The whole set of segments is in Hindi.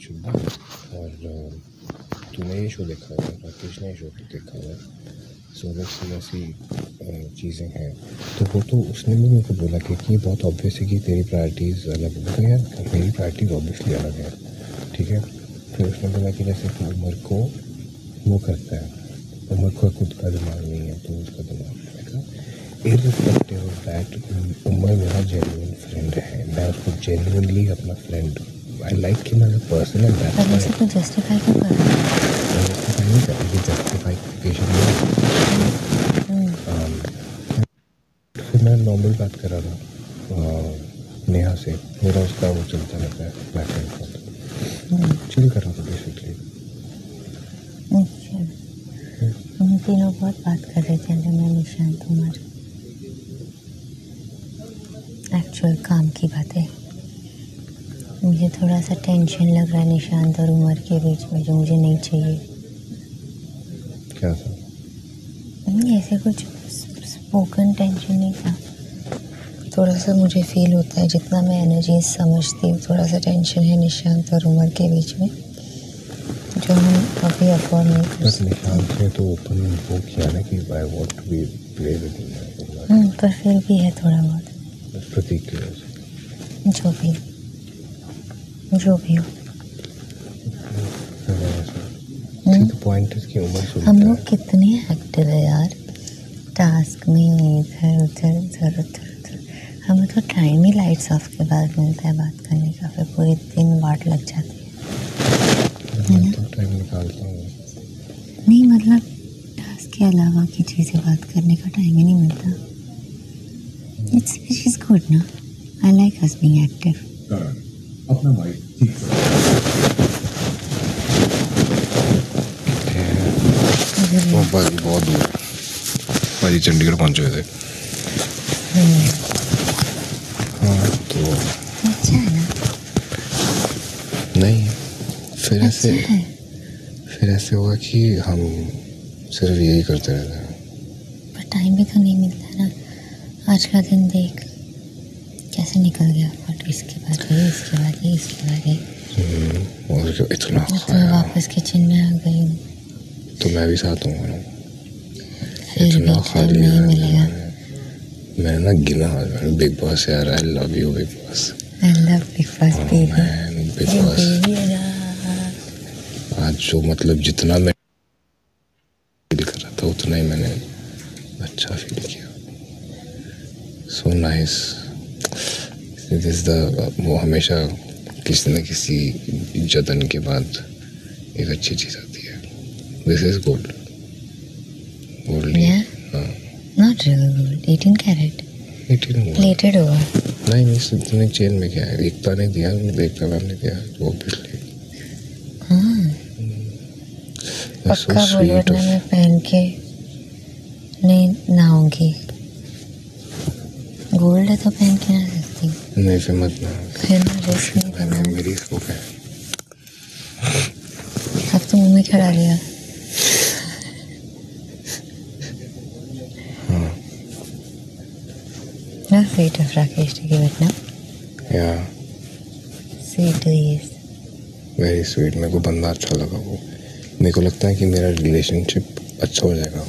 एक्चुअली और तूने ये शो देखा है, राकेश ने ये शो देखा है सोलर सी ऐसी चीज़ें हैं। तो वो तो उसने भी मेरे को बोला कि ये बहुत ऑब्वियस है कि तेरी प्रायोरिटीज़ अलग है। तो यार, मेरी प्रायोरिटीज़ ऑब्वियसली अलग है। ठीक है? फिर उसने बोला कि जैसे कि उम्र को वो करता है। उम्र को खुद का दिमाग नहीं है तो उसका दिमाग इरिस्पेक्टिव ऑफ़ दैट उम्र मेरा जेन्युइन फ्रेंड है। मैं उसको जेन्युइनली अपना friend I like him as a person and that's पर व्हाई वैसे तो जस्टिफाई क्यों कर रहा है जस्टिफाई नहीं कर रही जस्टिफिकेशन हम्म, फिर मैं नॉर्मल बात कर रहा था नेहा से मेरा उसका वो चलता रहता है बैक एंड फोर्थ चिल कर रहा था बेसिकली अच्छा हम तीनों बहुत बात कर रहे थे अंदर मैं निशांत उमर एक्चुअल काम की बातें। मुझे थोड़ा सा टेंशन लग रहा है निशांत और उमर के बीच में जो मुझे नहीं चाहिए। क्या था? नहीं ऐसे कुछ स्पोकन टेंशन नहीं था। थोड़ा सा मुझे फील होता है जितना मैं एनर्जी समझती हूँ थोड़ा सा टेंशन है निशांत और उमर के बीच में जो हम अभी अफोर्ड नहीं कर सकते। तो ओपन वो किया ना कि I want to be play with पर फिर भी है थोड़ा बहुत। प्रतीक जो भी। जो भी हो। तो पॉइंट है उम्र हम लोग कितने एक्टिव है यार। टास्क में इधर उधर इधर उधर उधर। हमें तो टाइम ही लाइट्स ऑफ़ के बाद मिलता है बात करने का फिर पूरे दिन वाट लग जाती है। तो टाइम निकालता हूँ। नहीं मतलब टास्क के अलावा की चीज़ें बात करने का टाइम ही नहीं मिलता। इट्स इज़ गुड ना। I like us being active अपना माइक ठीक करो भाई बहुत दूर भाई चंडीगढ़ पहुँचे थे हाँ तो अच्छा नहीं फिर ऐसे अच्छा फिर ऐसे हुआ कि हम सिर्फ़ यही करते रहते हैं पर टाइम भी तो नहीं मिलता ना आज का दिन देख कैसे निकल गया और इसके बाद हम्म, और इतना तो वापस किचन में आ गई हूँ। तो मैं भी साथ हूँ इतना खा टाइम लिया नहीं मिलेगा मैंने ना गिना मैंने बिग बॉस यार I love you Bigg Boss. I love Bigg Boss baby Bigg Boss. आज जो मतलब जितना मैं फील कर रहा था उतना ही मैंने अच्छा फील किया। सो नाइस दिस द वो हमेशा किसी न किसी जतन के बाद एक अच्छी चीज़ आती है। This is gold gold Yeah? हाँ। Not real gold 18 carat eighteen हुआ प्लेटेड होगा नहीं नहीं इतने चेन में क्या है? एकता ने दिया एकता मैम ने दिया वो पिछले हाँ। That's पक्का बोलो वरना मैं पहन के नहीं नहाऊँगी। गोल्ड है तो पहन के ना सकती नहीं फिर मत ना फिर मैं रिस्क नहीं मैं करना मेरी स्कोप है अब तो मुँह में खड़ा लिया हाँ। ना sweet of Rakesh to give it ना या sweet to is very sweet मेरे को बंदा अच्छा लगा वो। मेरे को लगता है कि मेरा रिलेशनशिप अच्छा हो जाएगा।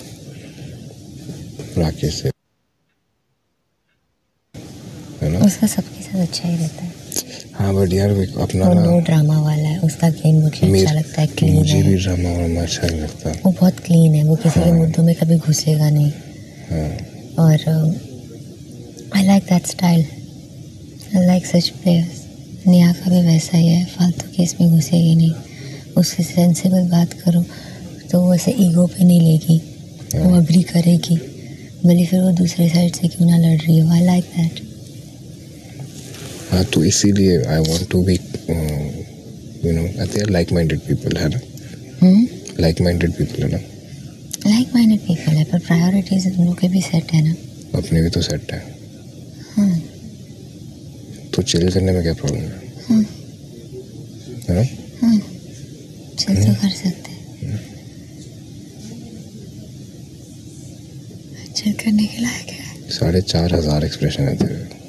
राकेश से। है ना? उसका सबके साथ अच्छा ही रहता है। हाँ बट यार अपना वो ना ड्रामा वाला है उसका गेम मुझे अच्छा लगता है क्लीन मुझे भी है ड्रामा वामा अच्छा लगता। वो बहुत क्लीन है वो किसी हाँ। के हाँ। मुद्दों में कभी घुसेगा नहीं। हाँ। और I like that style I like such players Neha का भी वैसा ही है फालतू केस में घुसेगी नहीं। उससे सेंसिबल बात करो तो वो ऐसे ईगो पे नहीं लेगी। वो अग्री करेगी। भले फिर वो दूसरे साइड से क्यों ना लड़ रही हो। आई लाइक दैट हाँ तो इसीलिए I want to be you know I think like minded people है ना लाइक माइंडेड पीपल है ना लाइक माइंडेड पीपल है पर प्रायोरिटीज उन लोग के भी सेट है ना? अपने भी तो सेट है। हाँ तो चिल करने में क्या प्रॉब्लम है? हाँ है ना हाँ चल तो कर सकते हैं। चल करने के लायक है। साढ़े चार हज़ार एक्सप्रेशन है तेरे।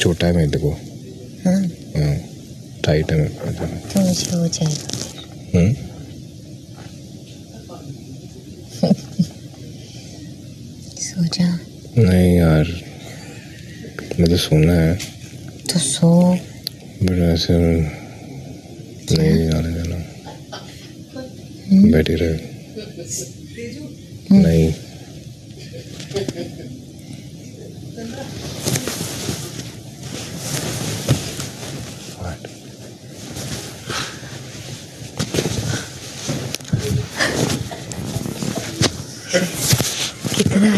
छोटा है मेरे को। हाँ। हाँ टाइट है तो मुझे हो जाएगा। हम्म। सो जा। नहीं यार मुझे सोना है। तो सो। बट ऐसे नहीं जाने देना। बैठी रहे। नहीं।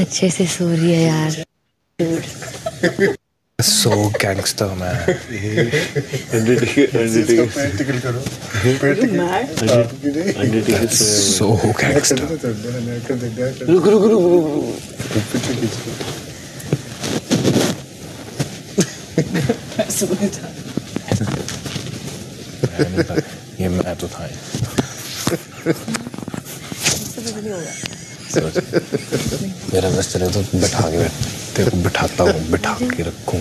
अच्छे से सो रही है यार. प्रैक्टिकल करो प्रैक्टिकल So gangster. रुक रुक रुक ये मैं तो था मेरा बस चले तो बैठा के बैठ, तेरे को बिठाता हूँ, बिठा के रखूँ।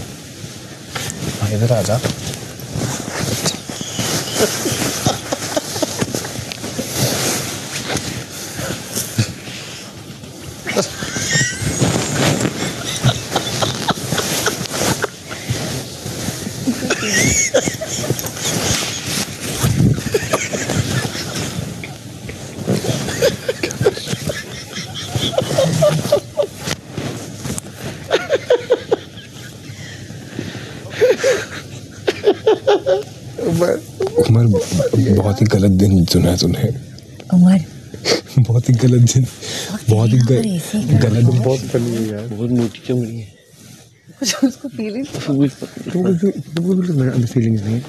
हाँ इधर आ जा। उमर। बहुत ही गलत दिन चुना है तूने उमर। बहुत ही गलत दिन। बहुत ही गलत दिन। बहुत फनी है यार। बहुत मोटी चमड़ी है। उसको फीलिंग तुमको भी मेरा अंदर फीलिंग्स नहीं है?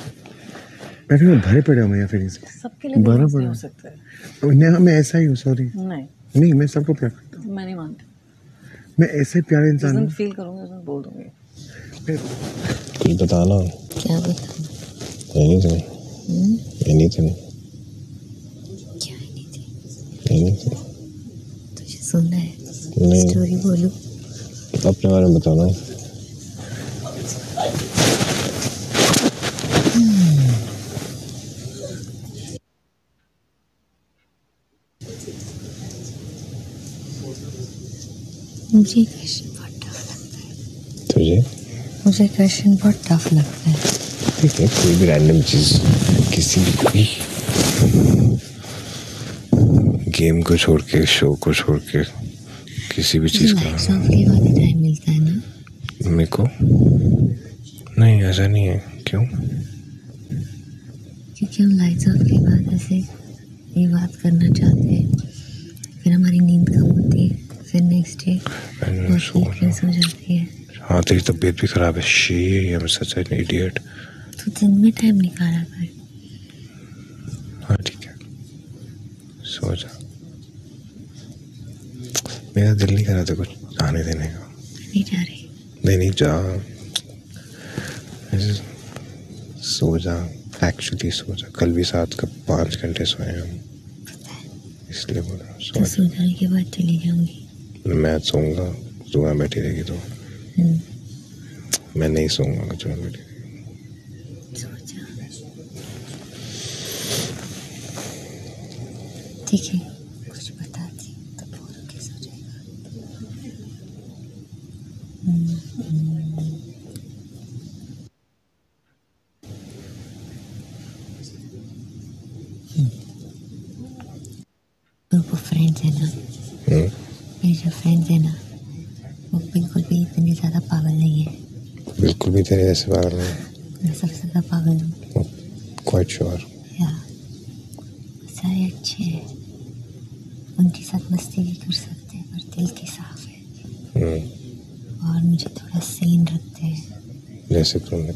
मैं फिर भरे पड़े हूँ मेरा फीलिंग्स सबके लिए बड़ा। नहीं हो सकता है। नहीं मैं ऐसा ही हूँ सॉरी नहीं। नहीं मैं सबको प्यार करता हूँ। मैं नहीं मानती। मैं ऐसे प्यारे इंसान फील करूँगी बोल दूँगी। कुछ बताना क्या बताऊँ एनीथिंग हम्म? एनीथिंग क्या थी एनीथिंग तुझे सुनना है नहीं स्टोरी बोलूँ अपने बारे में बताना मुझे क्वेश्चन बहुत टफ लगता है। तुझे? मुझे क्वेश्चन बहुत टफ लगता है। ठीक है कोई भी रैंडम चीज़ किसी भी गेम को। छोड़ के शो को छोड़ के किसी भी चीज़ का टाइम मिलता है ना? मेरे को? नहीं ऐसा नहीं है। क्यों? क्योंकि हम लाइट्स ऑफ़ के बाद ऐसे ये बात करना चाहते हैं फिर हमारी नींद कम होती है फिर नेक्स्ट डे बहुत सो हो जाती है। हाँ तेरी तबीयत भी खराब है। She I am such an idiot तो दिन में टाइम निकाला कर। हाँ ठीक है। सो जा। मेरा दिल नहीं कर रहा था कुछ आने देने का। नहीं जा रही। नहीं नहीं जा। सो जा। एक्चुअली सो जा। कल भी सात का पाँच घंटे सोए हम। इसलिए बोल रहा हूँ तो सो सो जाने के बाद चली जाऊँगी। जा मैं सोऊँगा। तू वहाँ बैठी रहेगी तो। हम्म, मैं नहीं सोऊँगा तू वहाँ बैठी ठीक है कुछ बताती तो बोल के सो जाएगा? हम्म, हम्म। फ्रेंड्स है ना? हम्म, मेरे जो फ्रेंड्स है ना वो बिल्कुल भी इतने ज़्यादा पागल नहीं है। बिल्कुल भी तेरे जैसे बारे में मैं सबसे ज़्यादा पागल हूँ। क्वाइट श्योर या सारे अच्छे हैं उनके साथ मस्ती भी कर सकते हैं पर दिल के साफ़ है और मुझे थोड़ा सीन रखते हैं। जैसे तुमने